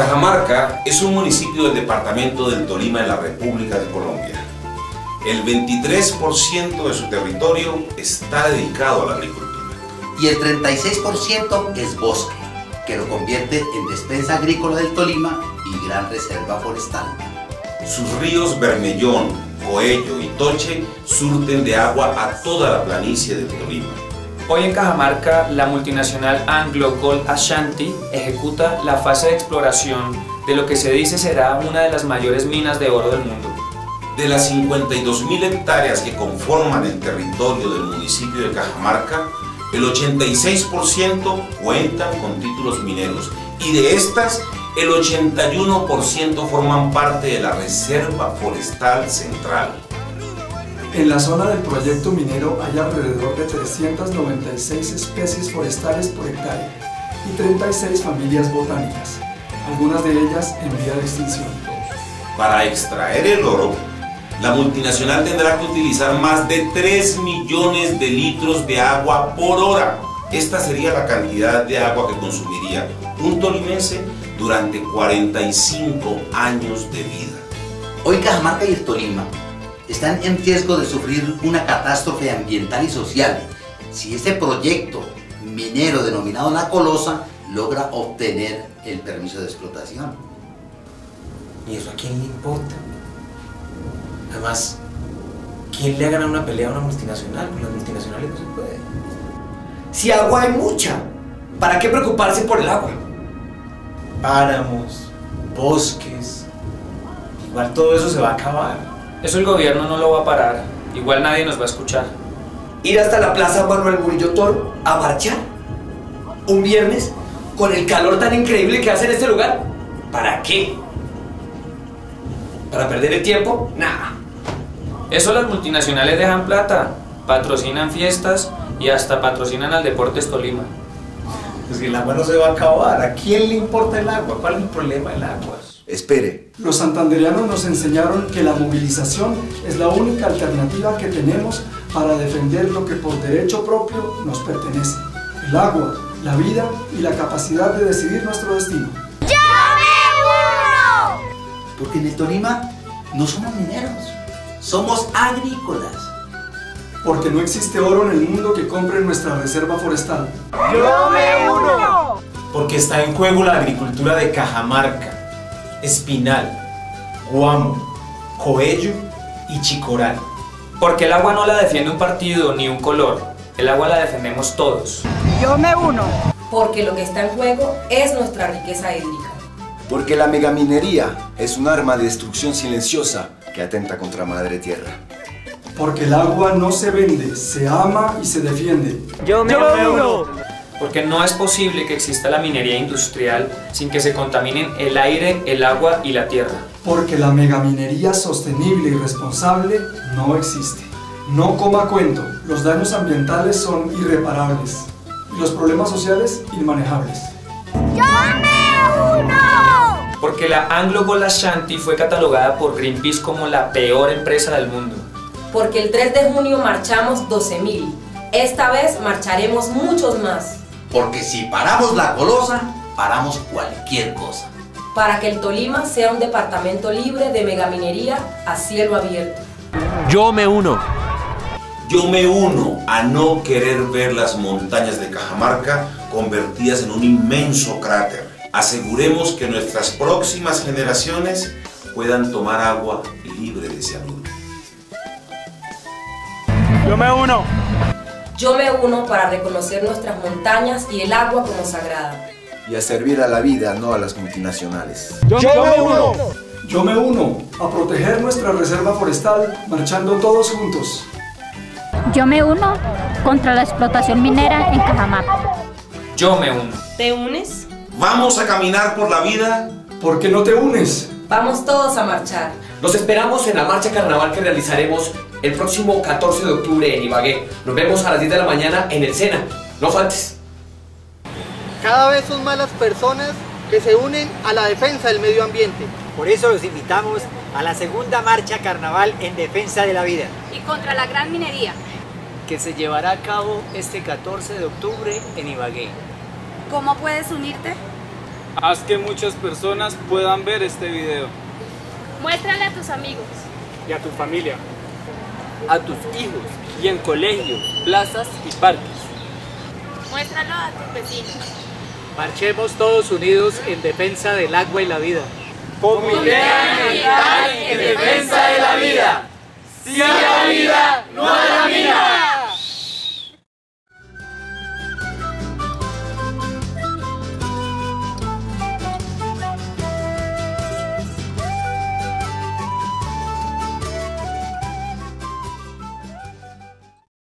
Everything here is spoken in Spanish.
Cajamarca es un municipio del departamento del Tolima en la República de Colombia. El 23% de su territorio está dedicado a la agricultura. Y el 36% es bosque, que lo convierte en despensa agrícola del Tolima y gran reserva forestal. Sus ríos Bermellón, Coello y Toche surten de agua a toda la planicie del Tolima. Hoy en Cajamarca, la multinacional Anglo Gold Ashanti ejecuta la fase de exploración de lo que se dice será una de las mayores minas de oro del mundo. De las 52.000 hectáreas que conforman el territorio del municipio de Cajamarca, el 86% cuentan con títulos mineros y de estas, el 81% forman parte de la Reserva Forestal Central. En la zona del proyecto minero hay alrededor de 396 especies forestales por hectárea y 36 familias botánicas, algunas de ellas en vía de extinción. Para extraer el oro, la multinacional tendrá que utilizar más de 3 millones de litros de agua por hora. Esta sería la cantidad de agua que consumiría un tolimense durante 45 años de vida. Hoy Cajamarca y el Tolima están en riesgo de sufrir una catástrofe ambiental y social si este proyecto minero denominado La Colosa logra obtener el permiso de explotación. ¿Y eso a quién le importa? Además, ¿quién le ha ganado una pelea a una multinacional? Con las multinacionales no se puede. Si agua hay mucha, ¿para qué preocuparse por el agua? Páramos, bosques, igual todo eso se va a acabar. Eso el gobierno no lo va a parar, igual nadie nos va a escuchar. Ir hasta la Plaza Manuel Murillo Toro a marchar. Un viernes, con el calor tan increíble que hace en este lugar. ¿Para qué? ¿Para perder el tiempo? Nada. Eso las multinacionales dejan plata, patrocinan fiestas y hasta patrocinan al Deportes Tolima. Es que el agua no se va a acabar. ¿A quién le importa el agua? ¿Cuál es el problema del agua? Espere. Los santandereanos nos enseñaron que la movilización es la única alternativa que tenemos para defender lo que por derecho propio nos pertenece. El agua, la vida y la capacidad de decidir nuestro destino. ¡Yo me uno! Porque en el Tolima no somos mineros, somos agrícolas. Porque no existe oro en el mundo que compre nuestra reserva forestal. ¡Yo me uno! Porque está en juego la agricultura de Cajamarca Espinal, Guamo, Coello y Chicoral. Porque el agua no la defiende un partido ni un color, el agua la defendemos todos. Yo me uno. Porque lo que está en juego es nuestra riqueza hídrica. Porque la megaminería es un arma de destrucción silenciosa que atenta contra Madre Tierra. Porque el agua no se vende, se ama y se defiende. Yo me, uno porque no es posible que exista la minería industrial sin que se contaminen el aire, el agua y la tierra. Porque la megaminería sostenible y responsable no existe. No coma cuento, los daños ambientales son irreparables y los problemas sociales inmanejables. ¡Yo me uno! Porque la Anglo Gold Ashanti fue catalogada por Greenpeace como la peor empresa del mundo. Porque el 3 de junio marchamos 12.000. Esta vez marcharemos muchos más. Porque si paramos la colosa, paramos cualquier cosa. Para que el Tolima sea un departamento libre de megaminería a cielo abierto. Yo me uno. Yo me uno a no querer ver las montañas de Cajamarca convertidas en un inmenso cráter. Aseguremos que nuestras próximas generaciones puedan tomar agua libre de salud. Yo me uno. Yo me uno para reconocer nuestras montañas y el agua como sagrada. Y a servir a la vida, no a las multinacionales. Yo, Yo me uno. Yo me uno a proteger nuestra reserva forestal marchando todos juntos. Yo me uno contra la explotación minera en Cajamarca. Yo me uno. ¿Te unes? Vamos a caminar por la vida. ¿Por qué no te unes? Vamos todos a marchar. Los esperamos en la marcha carnaval que realizaremos el próximo 14 de octubre en Ibagué. Nos vemos a las 10 de la mañana en el Sena. No faltes. Cada vez son más las personas que se unen a la defensa del medio ambiente. Por eso los invitamos a la segunda marcha carnaval en defensa de la vida. Y contra la gran minería. Que se llevará a cabo este 14 de octubre en Ibagué. ¿Cómo puedes unirte? Haz que muchas personas puedan ver este video. Muéstrale a tus amigos. Y a tu familia. A tus hijos y en colegios, plazas y parques. Muéstralo a tus vecinos. Marchemos todos unidos en defensa del agua y la vida. Comité Ambiental en defensa de la vida. Si la vida no hay